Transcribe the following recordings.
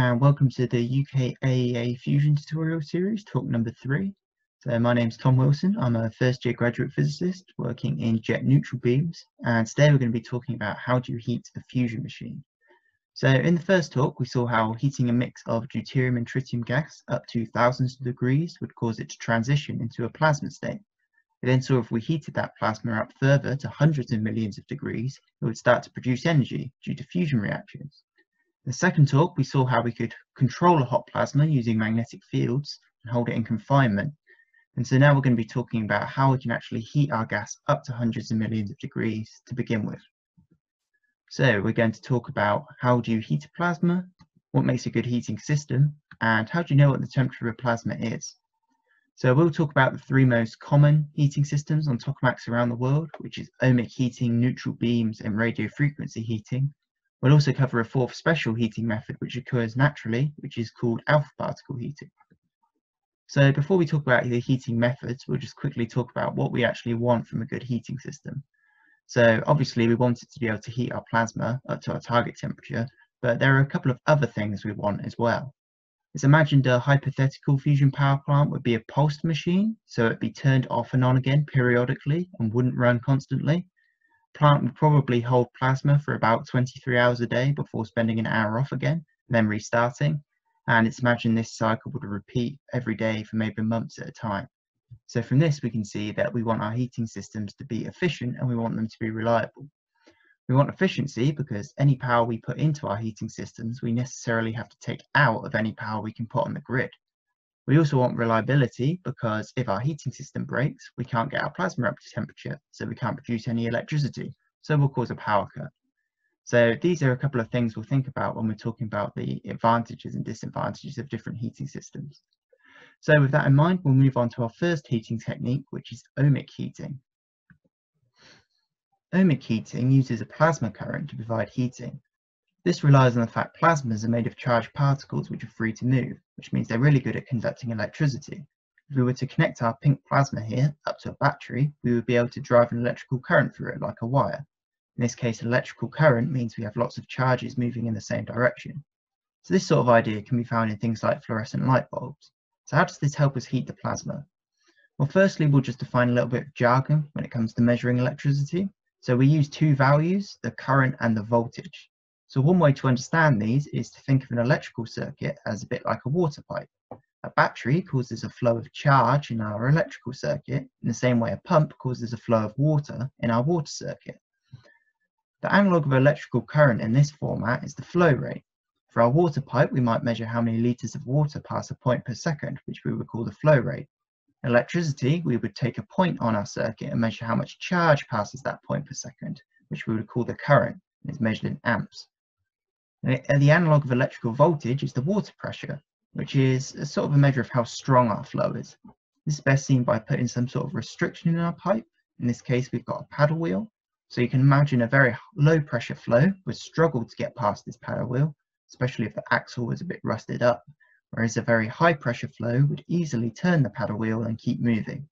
and welcome to the UK AEA Fusion tutorial series, talk number three. So my name is Tom Wilson, I'm a first year graduate physicist working in JET neutral beams and today we're going to be talking about how do you heat a fusion machine. So in the first talk we saw how heating a mix of deuterium and tritium gas up to thousands of degrees would cause it to transition into a plasma state. We then saw if we heated that plasma up further to hundreds of millions of degrees, it would start to produce energy due to fusion reactions. The second talk, we saw how we could control a hot plasma using magnetic fields and hold it in confinement. And so now we're going to be talking about how we can actually heat our gas up to hundreds of millions of degrees to begin with. So we're going to talk about how do you heat a plasma, what makes a good heating system, and how do you know what the temperature of a plasma is. So we'll talk about the three most common heating systems on tokamaks around the world, which is ohmic heating, neutral beams, and radio frequency heating. We'll also cover a fourth special heating method which occurs naturally, which is called alpha particle heating. So before we talk about the heating methods, we'll just quickly talk about what we actually want from a good heating system. So obviously we want it to be able to heat our plasma up to our target temperature, but there are a couple of other things we want as well. Let's imagine a hypothetical fusion power plant would be a pulsed machine, so it'd be turned off and on again periodically and wouldn't run constantly plant would probably hold plasma for about 23 hours a day before spending an hour off again, then restarting. And it's imagined this cycle would repeat every day for maybe months at a time. So from this, we can see that we want our heating systems to be efficient and we want them to be reliable. We want efficiency because any power we put into our heating systems, we necessarily have to take out of any power we can put on the grid. We also want reliability because if our heating system breaks, we can't get our plasma up to temperature, so we can't produce any electricity, so we'll cause a power cut. So these are a couple of things we'll think about when we're talking about the advantages and disadvantages of different heating systems. So with that in mind, we'll move on to our first heating technique, which is ohmic heating. Ohmic heating uses a plasma current to provide heating. This relies on the fact plasmas are made of charged particles which are free to move, which means they're really good at conducting electricity. If we were to connect our pink plasma here up to a battery, we would be able to drive an electrical current through it like a wire. In this case, electrical current means we have lots of charges moving in the same direction. So this sort of idea can be found in things like fluorescent light bulbs. So how does this help us heat the plasma? Well, firstly, we'll just define a little bit of jargon when it comes to measuring electricity. So we use two values, the current and the voltage. So one way to understand these is to think of an electrical circuit as a bit like a water pipe. A battery causes a flow of charge in our electrical circuit in the same way a pump causes a flow of water in our water circuit. The analogue of electrical current in this format is the flow rate. For our water pipe, we might measure how many litres of water pass a point per second, which we would call the flow rate. In electricity, we would take a point on our circuit and measure how much charge passes that point per second, which we would call the current, and it's measured in amps. Uh, and the analog of electrical voltage is the water pressure, which is a sort of a measure of how strong our flow is. This is best seen by putting some sort of restriction in our pipe. In this case, we've got a paddle wheel. So you can imagine a very low pressure flow would struggle to get past this paddle wheel, especially if the axle was a bit rusted up, whereas a very high pressure flow would easily turn the paddle wheel and keep moving.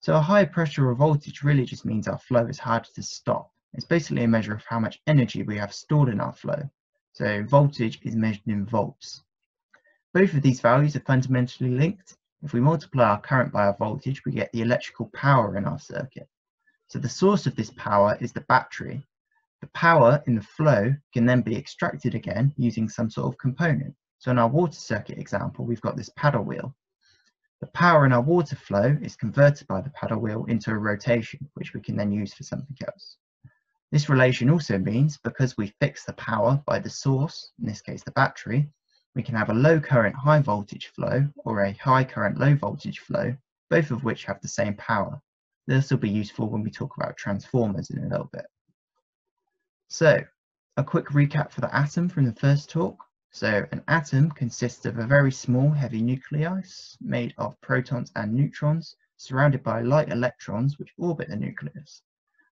So a high pressure or voltage really just means our flow is harder to stop. It's basically a measure of how much energy we have stored in our flow. So voltage is measured in volts. Both of these values are fundamentally linked. If we multiply our current by our voltage, we get the electrical power in our circuit. So the source of this power is the battery. The power in the flow can then be extracted again using some sort of component. So in our water circuit example, we've got this paddle wheel. The power in our water flow is converted by the paddle wheel into a rotation, which we can then use for something else. This relation also means because we fix the power by the source, in this case the battery, we can have a low current high voltage flow or a high current low voltage flow, both of which have the same power. This will be useful when we talk about transformers in a little bit. So, a quick recap for the atom from the first talk. So an atom consists of a very small heavy nucleus made of protons and neutrons surrounded by light electrons which orbit the nucleus.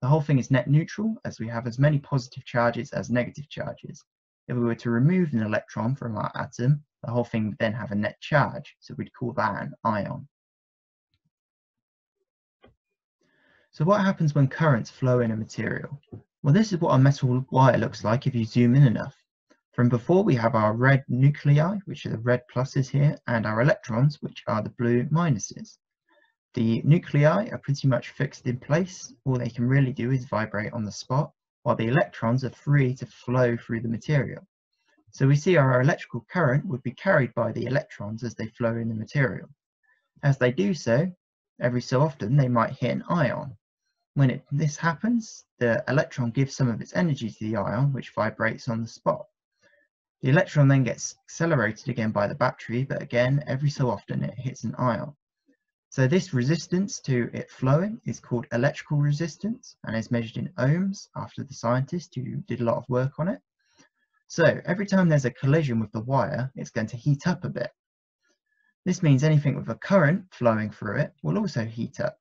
The whole thing is net neutral as we have as many positive charges as negative charges. If we were to remove an electron from our atom, the whole thing would then have a net charge, so we'd call that an ion. So what happens when currents flow in a material? Well, this is what a metal wire looks like if you zoom in enough. From before we have our red nuclei, which are the red pluses here, and our electrons, which are the blue minuses. The nuclei are pretty much fixed in place. All they can really do is vibrate on the spot, while the electrons are free to flow through the material. So we see our electrical current would be carried by the electrons as they flow in the material. As they do so, every so often they might hit an ion. When it, this happens, the electron gives some of its energy to the ion, which vibrates on the spot. The electron then gets accelerated again by the battery, but again, every so often it hits an ion. So this resistance to it flowing is called electrical resistance and is measured in ohms after the scientist who did a lot of work on it. So every time there's a collision with the wire, it's going to heat up a bit. This means anything with a current flowing through it will also heat up.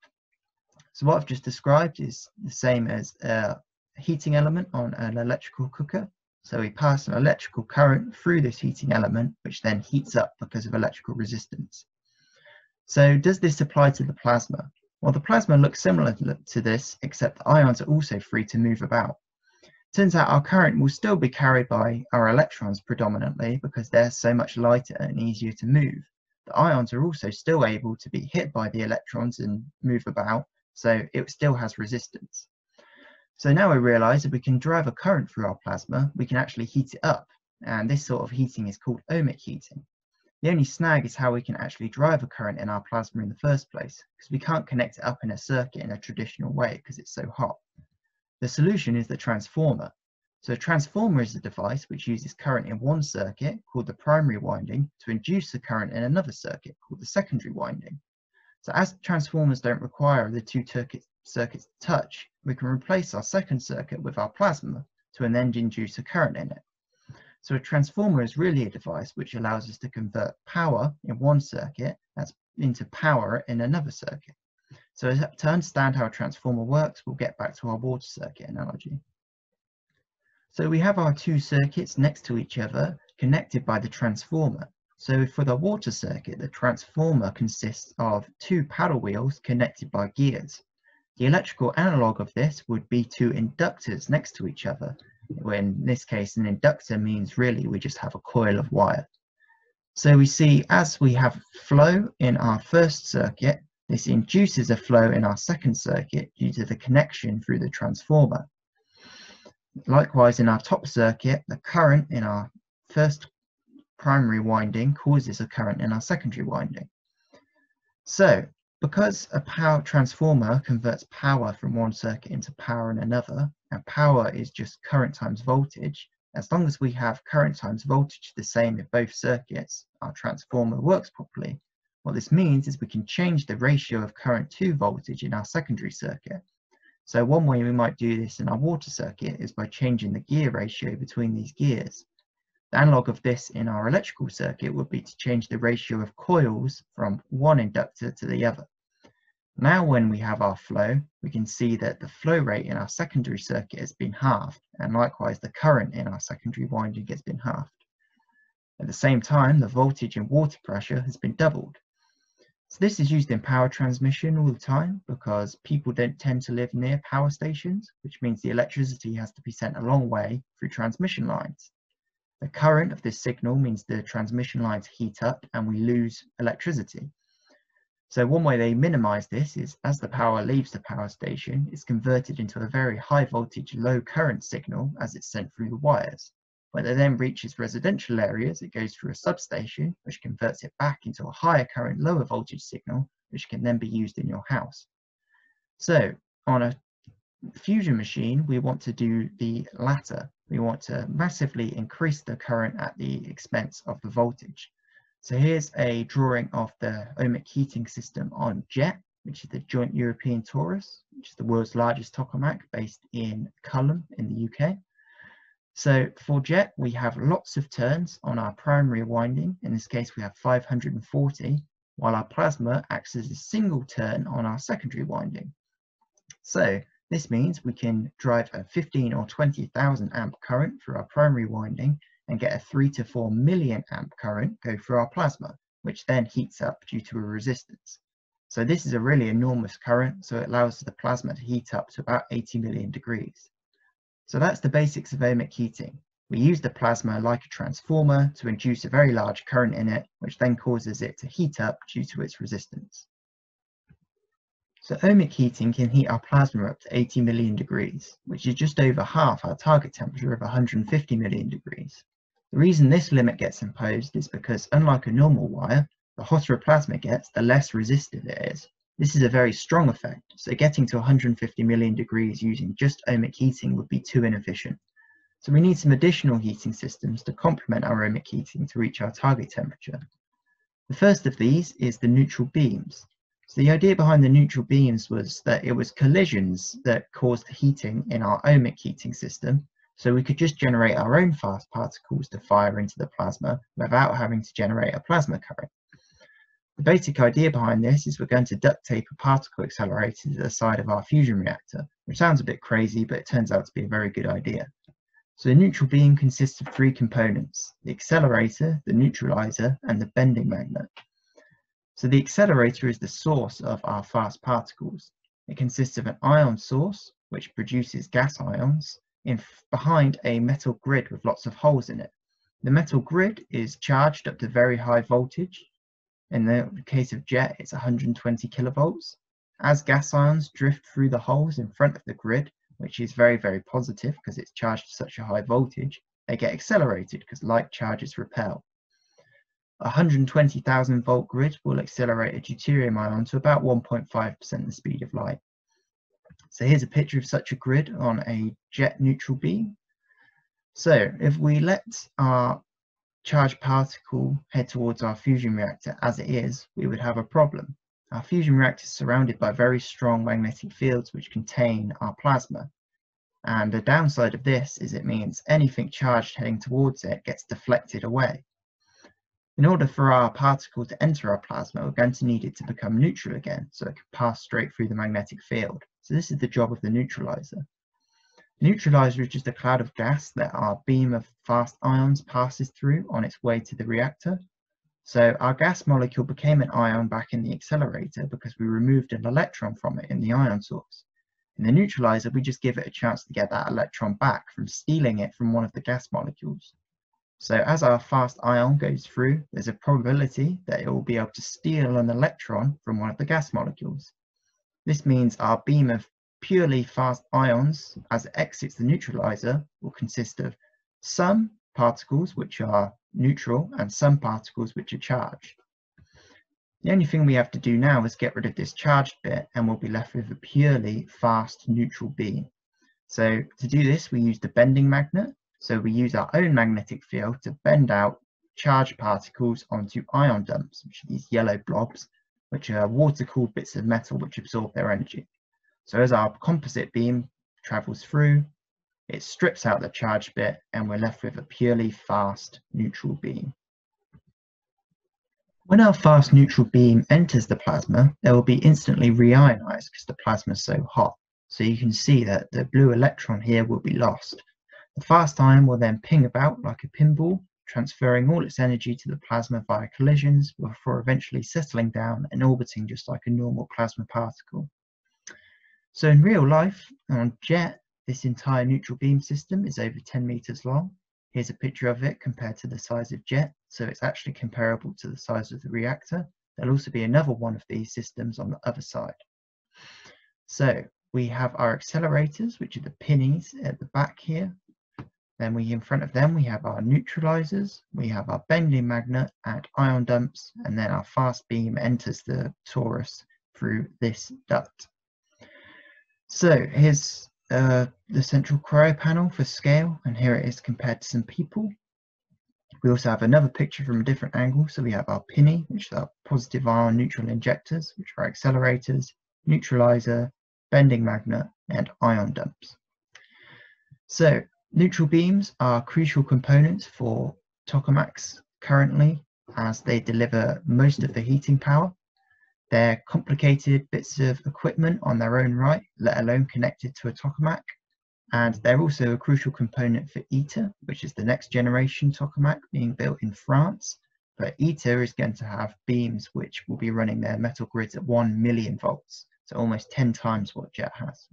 So what I've just described is the same as a heating element on an electrical cooker. So we pass an electrical current through this heating element, which then heats up because of electrical resistance. So does this apply to the plasma? Well, the plasma looks similar to this, except the ions are also free to move about. Turns out our current will still be carried by our electrons predominantly because they're so much lighter and easier to move. The ions are also still able to be hit by the electrons and move about, so it still has resistance. So now we realise if we can drive a current through our plasma, we can actually heat it up, and this sort of heating is called ohmic heating. The only snag is how we can actually drive a current in our plasma in the first place, because we can't connect it up in a circuit in a traditional way because it's so hot. The solution is the transformer. So a transformer is a device which uses current in one circuit, called the primary winding, to induce the current in another circuit, called the secondary winding. So as transformers don't require the two circuits to touch, we can replace our second circuit with our plasma to then induce a current in it. So a transformer is really a device which allows us to convert power in one circuit that's into power in another circuit. So to understand how a transformer works, we'll get back to our water circuit analogy. So we have our two circuits next to each other connected by the transformer. So for the water circuit, the transformer consists of two paddle wheels connected by gears. The electrical analog of this would be two inductors next to each other in this case an inductor means really we just have a coil of wire. So we see as we have flow in our first circuit, this induces a flow in our second circuit due to the connection through the transformer. Likewise in our top circuit, the current in our first primary winding causes a current in our secondary winding. So because a power transformer converts power from one circuit into power in another, and power is just current times voltage, as long as we have current times voltage the same in both circuits, our transformer works properly. What this means is we can change the ratio of current to voltage in our secondary circuit. So one way we might do this in our water circuit is by changing the gear ratio between these gears. The analog of this in our electrical circuit would be to change the ratio of coils from one inductor to the other. Now when we have our flow, we can see that the flow rate in our secondary circuit has been halved, and likewise the current in our secondary winding has been halved. At the same time, the voltage and water pressure has been doubled. So this is used in power transmission all the time because people don't tend to live near power stations, which means the electricity has to be sent a long way through transmission lines. The current of this signal means the transmission lines heat up and we lose electricity. So one way they minimize this is as the power leaves the power station, it's converted into a very high voltage, low current signal as it's sent through the wires. When it then reaches residential areas, it goes through a substation, which converts it back into a higher current, lower voltage signal, which can then be used in your house. So on a fusion machine, we want to do the latter. We want to massively increase the current at the expense of the voltage. So here's a drawing of the ohmic heating system on JET, which is the Joint European Torus, which is the world's largest tokamak based in Culham in the UK. So for JET, we have lots of turns on our primary winding. In this case, we have 540, while our plasma acts as a single turn on our secondary winding. So this means we can drive a 15 or 20,000 amp current through our primary winding and get a 3 to 4 milliamp current go through our plasma, which then heats up due to a resistance. So this is a really enormous current, so it allows the plasma to heat up to about 80 million degrees. So that's the basics of ohmic heating. We use the plasma like a transformer to induce a very large current in it, which then causes it to heat up due to its resistance. So ohmic heating can heat our plasma up to 80 million degrees, which is just over half our target temperature of 150 million degrees. The reason this limit gets imposed is because unlike a normal wire, the hotter a plasma gets, the less resistive it is. This is a very strong effect, so getting to 150 million degrees using just ohmic heating would be too inefficient. So we need some additional heating systems to complement our ohmic heating to reach our target temperature. The first of these is the neutral beams. So the idea behind the neutral beams was that it was collisions that caused the heating in our ohmic heating system, so we could just generate our own fast particles to fire into the plasma without having to generate a plasma current. The basic idea behind this is we're going to duct tape a particle accelerator to the side of our fusion reactor, which sounds a bit crazy, but it turns out to be a very good idea. So the neutral beam consists of three components, the accelerator, the neutralizer, and the bending magnet. So the accelerator is the source of our fast particles. It consists of an ion source, which produces gas ions, in behind a metal grid with lots of holes in it. The metal grid is charged up to very high voltage. In the case of JET, it's 120 kilovolts. As gas ions drift through the holes in front of the grid, which is very, very positive because it's charged to such a high voltage, they get accelerated because like charges repel. A 120,000 volt grid will accelerate a deuterium ion to about 1.5% the speed of light. So here's a picture of such a grid on a JET neutral beam. So if we let our charged particle head towards our fusion reactor as it is, we would have a problem. Our fusion reactor is surrounded by very strong magnetic fields which contain our plasma. And the downside of this is it means anything charged heading towards it gets deflected away. In order for our particle to enter our plasma, we're going to need it to become neutral again, so it can pass straight through the magnetic field. So this is the job of the neutralizer. Neutralizer is just a cloud of gas that our beam of fast ions passes through on its way to the reactor. So our gas molecule became an ion back in the accelerator because we removed an electron from it in the ion source. In the neutralizer, we just give it a chance to get that electron back from stealing it from one of the gas molecules. So as our fast ion goes through, there's a probability that it will be able to steal an electron from one of the gas molecules. This means our beam of purely fast ions as it exits the neutralizer will consist of some particles which are neutral and some particles which are charged. The only thing we have to do now is get rid of this charged bit and we'll be left with a purely fast neutral beam. So to do this we use the bending magnet so we use our own magnetic field to bend out charged particles onto ion dumps, which are these yellow blobs, which are water-cooled bits of metal which absorb their energy. So as our composite beam travels through, it strips out the charged bit and we're left with a purely fast neutral beam. When our fast neutral beam enters the plasma, it will be instantly reionized because the plasma is so hot. So you can see that the blue electron here will be lost the fast ion will then ping about like a pinball, transferring all its energy to the plasma via collisions before eventually settling down and orbiting just like a normal plasma particle. So in real life, on JET, this entire neutral beam system is over 10 meters long. Here's a picture of it compared to the size of JET, so it's actually comparable to the size of the reactor. There'll also be another one of these systems on the other side. So we have our accelerators, which are the PINIs at the back here, then we in front of them we have our neutralizers, we have our bending magnet and ion dumps, and then our fast beam enters the torus through this duct. So here's uh, the central cryo panel for scale, and here it is compared to some people. We also have another picture from a different angle. So we have our PINI, which are positive ion neutral injectors, which are accelerators, neutralizer, bending magnet, and ion dumps. So Neutral beams are crucial components for tokamaks currently as they deliver most of the heating power. They're complicated bits of equipment on their own right, let alone connected to a tokamak. And they're also a crucial component for ITER, which is the next generation tokamak being built in France. But ITER is going to have beams which will be running their metal grids at 1 million volts, so almost 10 times what JET has.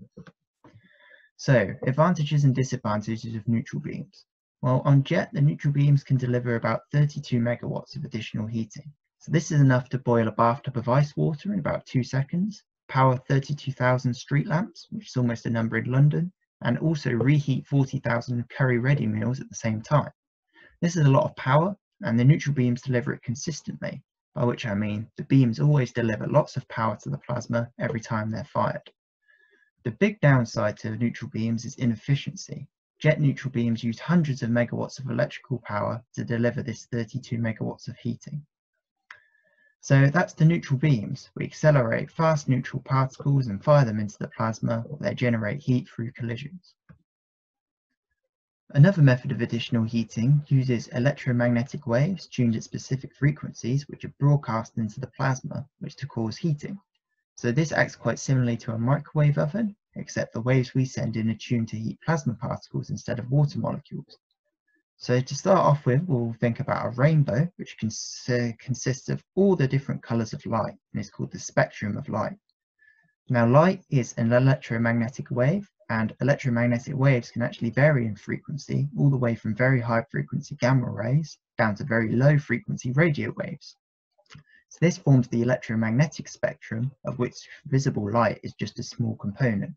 So, advantages and disadvantages of neutral beams. Well, on JET, the neutral beams can deliver about 32 megawatts of additional heating. So this is enough to boil a bathtub of ice water in about two seconds, power 32,000 street lamps, which is almost a number in London, and also reheat 40,000 curry ready meals at the same time. This is a lot of power, and the neutral beams deliver it consistently, by which I mean the beams always deliver lots of power to the plasma every time they're fired. The big downside to neutral beams is inefficiency. JET neutral beams use hundreds of megawatts of electrical power to deliver this 32 megawatts of heating. So that's the neutral beams. We accelerate fast neutral particles and fire them into the plasma. They generate heat through collisions. Another method of additional heating uses electromagnetic waves tuned at specific frequencies which are broadcast into the plasma, which to cause heating. So this acts quite similarly to a microwave oven, except the waves we send in are tuned to heat plasma particles instead of water molecules. So to start off with, we'll think about a rainbow, which cons consists of all the different colours of light, and is called the spectrum of light. Now light is an electromagnetic wave, and electromagnetic waves can actually vary in frequency all the way from very high frequency gamma rays down to very low frequency radio waves. So this forms the electromagnetic spectrum of which visible light is just a small component.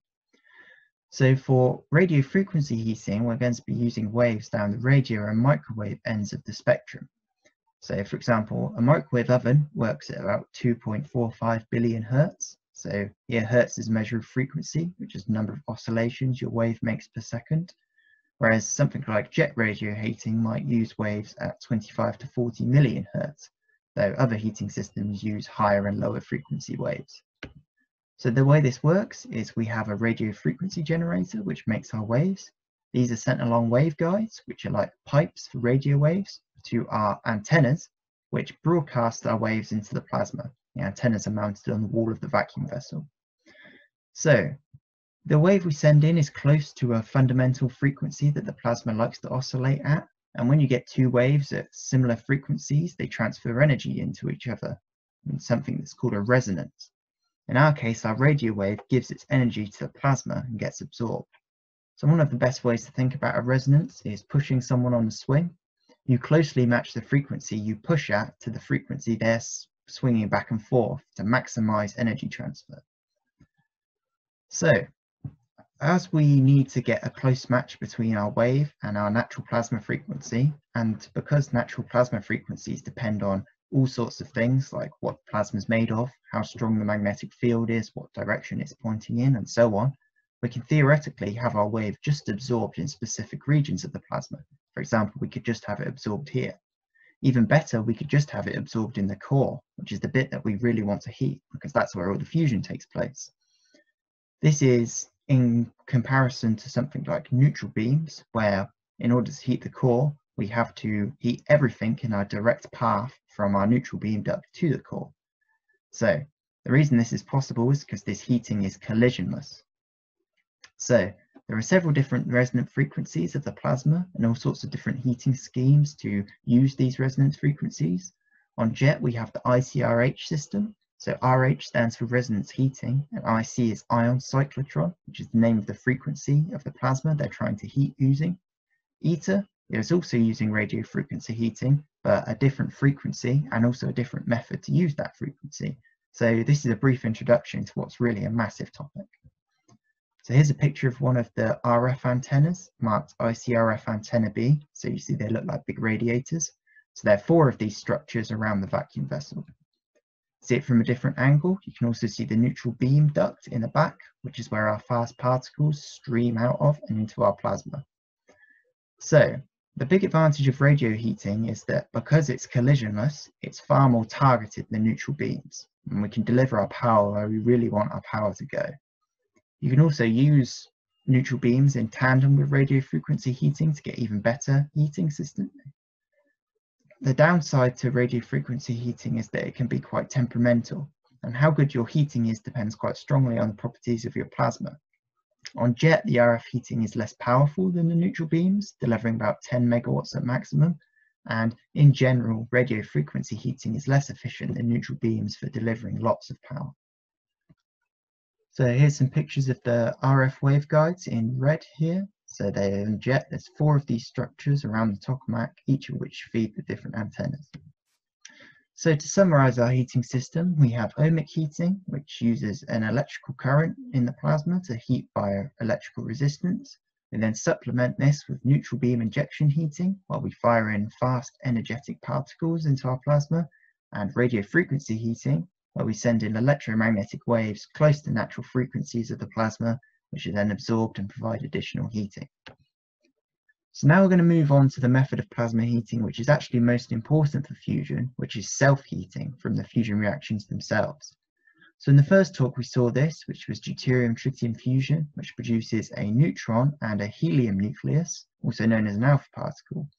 So for radio frequency heating, we're going to be using waves down the radio and microwave ends of the spectrum. So for example, a microwave oven works at about 2.45 billion hertz, so here hertz is a measure of frequency, which is the number of oscillations your wave makes per second, whereas something like JET radio heating might use waves at 25 to 40 million hertz, though other heating systems use higher and lower frequency waves. So the way this works is we have a radio frequency generator which makes our waves. These are sent along waveguides, which are like pipes for radio waves, to our antennas, which broadcast our waves into the plasma. The antennas are mounted on the wall of the vacuum vessel. So the wave we send in is close to a fundamental frequency that the plasma likes to oscillate at. And when you get two waves at similar frequencies, they transfer energy into each other in something that's called a resonance. In our case, our radio wave gives its energy to the plasma and gets absorbed. So one of the best ways to think about a resonance is pushing someone on a swing. You closely match the frequency you push at to the frequency they're swinging back and forth to maximize energy transfer. So as we need to get a close match between our wave and our natural plasma frequency, and because natural plasma frequencies depend on all sorts of things like what plasma is made of, how strong the magnetic field is, what direction it's pointing in, and so on, we can theoretically have our wave just absorbed in specific regions of the plasma. For example, we could just have it absorbed here. Even better, we could just have it absorbed in the core, which is the bit that we really want to heat, because that's where all the fusion takes place. This is in comparison to something like neutral beams, where in order to heat the core, we have to heat everything in our direct path from our neutral beam duct to the core. So the reason this is possible is because this heating is collisionless. So there are several different resonant frequencies of the plasma and all sorts of different heating schemes to use these resonance frequencies. On JET, we have the ICRH system. So RH stands for resonance heating and IC is ion cyclotron, which is the name of the frequency of the plasma they're trying to heat using. ITER is also using radio frequency heating, but a different frequency and also a different method to use that frequency. So this is a brief introduction to what's really a massive topic. So here's a picture of one of the RF antennas marked ICRF antenna B. So you see they look like big radiators. So there are four of these structures around the vacuum vessel. See it from a different angle. You can also see the neutral beam duct in the back, which is where our fast particles stream out of and into our plasma. So the big advantage of radio heating is that because it's collisionless, it's far more targeted than neutral beams, and we can deliver our power where we really want our power to go. You can also use neutral beams in tandem with radio frequency heating to get even better heating system. The downside to radio frequency heating is that it can be quite temperamental, and how good your heating is depends quite strongly on the properties of your plasma. On JET, the RF heating is less powerful than the neutral beams, delivering about 10 megawatts at maximum, and in general, radio frequency heating is less efficient than neutral beams for delivering lots of power. So here's some pictures of the RF waveguides in red here. So they inject, there's four of these structures around the tokamak, each of which feed the different antennas. So to summarize our heating system, we have ohmic heating, which uses an electrical current in the plasma to heat by electrical resistance. We then supplement this with neutral beam injection heating, while we fire in fast energetic particles into our plasma, and radio frequency heating, where we send in electromagnetic waves close to natural frequencies of the plasma, which are then absorbed and provide additional heating. So now we're going to move on to the method of plasma heating, which is actually most important for fusion, which is self-heating from the fusion reactions themselves. So in the first talk we saw this, which was deuterium-tritium fusion, which produces a neutron and a helium nucleus, also known as an alpha particle.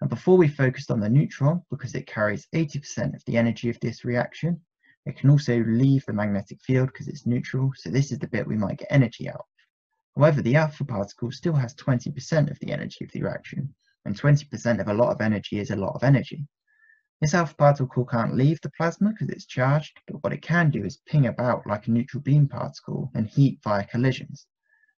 And before we focused on the neutron, because it carries 80% of the energy of this reaction, it can also leave the magnetic field because it's neutral, so this is the bit we might get energy out. However, the alpha particle still has 20% of the energy of the reaction, and 20% of a lot of energy is a lot of energy. This alpha particle can't leave the plasma because it's charged, but what it can do is ping about like a neutral beam particle and heat via collisions.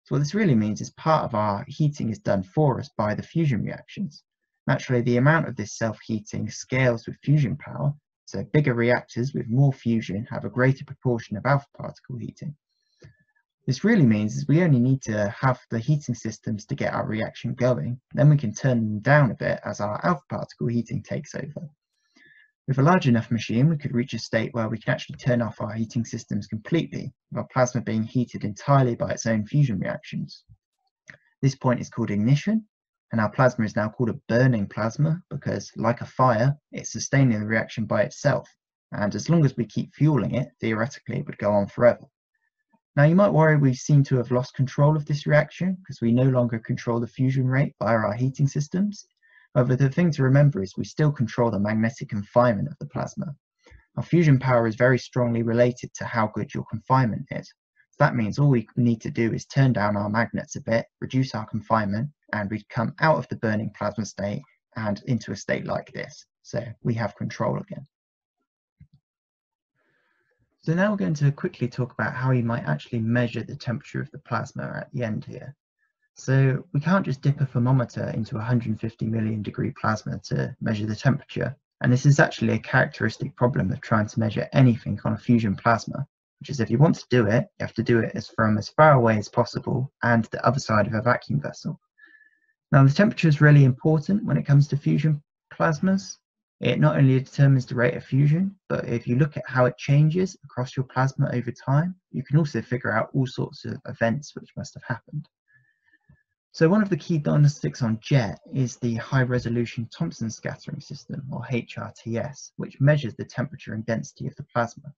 So what this really means is part of our heating is done for us by the fusion reactions. Naturally, the amount of this self-heating scales with fusion power, so bigger reactors with more fusion have a greater proportion of alpha particle heating. This really means is we only need to have the heating systems to get our reaction going, then we can turn them down a bit as our alpha particle heating takes over. With a large enough machine, we could reach a state where we can actually turn off our heating systems completely, with our plasma being heated entirely by its own fusion reactions. This point is called ignition, and our plasma is now called a burning plasma because, like a fire, it's sustaining the reaction by itself, and as long as we keep fueling it, theoretically it would go on forever. Now you might worry we seem to have lost control of this reaction because we no longer control the fusion rate via our heating systems. However, the thing to remember is we still control the magnetic confinement of the plasma. Our fusion power is very strongly related to how good your confinement is. So that means all we need to do is turn down our magnets a bit, reduce our confinement, and we'd come out of the burning plasma state and into a state like this. So we have control again. So now we're going to quickly talk about how you might actually measure the temperature of the plasma at the end here. So we can't just dip a thermometer into 150 million degree plasma to measure the temperature. And this is actually a characteristic problem of trying to measure anything on a fusion plasma, which is if you want to do it, you have to do it as from as far away as possible and the other side of a vacuum vessel. Now the temperature is really important when it comes to fusion plasmas it not only determines the rate of fusion, but if you look at how it changes across your plasma over time, you can also figure out all sorts of events which must have happened. So one of the key diagnostics on JET is the High Resolution Thomson Scattering System, or HRTS, which measures the temperature and density of the plasma.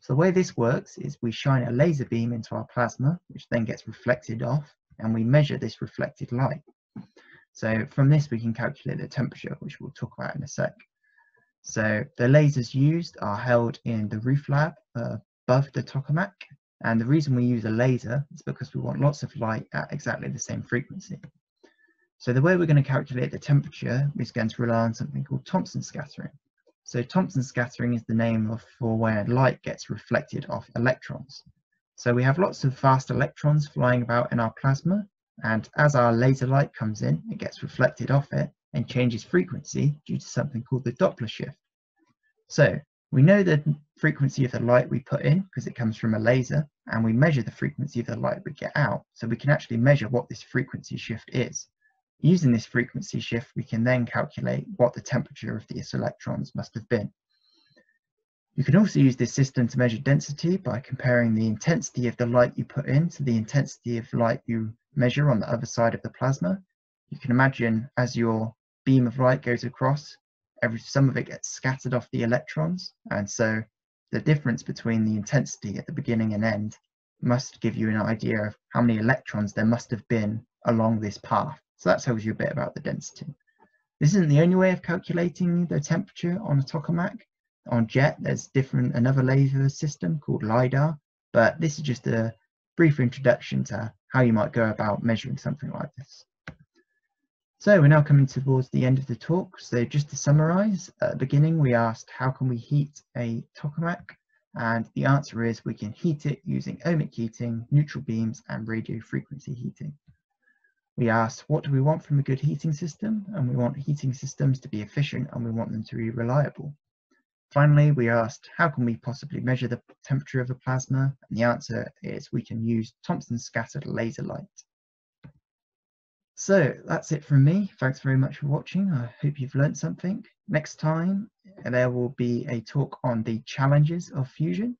So the way this works is we shine a laser beam into our plasma, which then gets reflected off, and we measure this reflected light. So from this we can calculate the temperature, which we'll talk about in a sec. So the lasers used are held in the roof lab uh, above the tokamak. And the reason we use a laser is because we want lots of light at exactly the same frequency. So the way we're going to calculate the temperature is going to rely on something called Thomson scattering. So Thomson scattering is the name of for where light gets reflected off electrons. So we have lots of fast electrons flying about in our plasma, and as our laser light comes in, it gets reflected off it, and changes frequency due to something called the Doppler shift. So we know the frequency of the light we put in because it comes from a laser and we measure the frequency of the light we get out so we can actually measure what this frequency shift is. Using this frequency shift we can then calculate what the temperature of these electrons must have been. You can also use this system to measure density by comparing the intensity of the light you put in to the intensity of light you measure on the other side of the plasma. You can imagine as your beam of light goes across, every some of it gets scattered off the electrons, and so the difference between the intensity at the beginning and end must give you an idea of how many electrons there must have been along this path. So that tells you a bit about the density. This isn't the only way of calculating the temperature on a tokamak. On JET, there's different another laser system called LIDAR, but this is just a brief introduction to how you might go about measuring something like this. So we're now coming towards the end of the talk. So just to summarize, at the beginning we asked how can we heat a tokamak? And the answer is we can heat it using ohmic heating, neutral beams and radio frequency heating. We asked, what do we want from a good heating system? And we want heating systems to be efficient and we want them to be reliable. Finally, we asked, how can we possibly measure the temperature of a plasma? And the answer is we can use Thomson scattered laser light. So that's it from me. Thanks very much for watching. I hope you've learned something. Next time, there will be a talk on the challenges of fusion.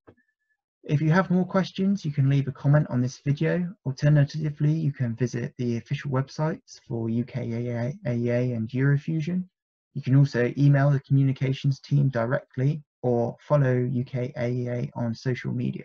If you have more questions, you can leave a comment on this video. Alternatively, you can visit the official websites for UKAEA and Eurofusion. You can also email the communications team directly or follow UKAEA on social media.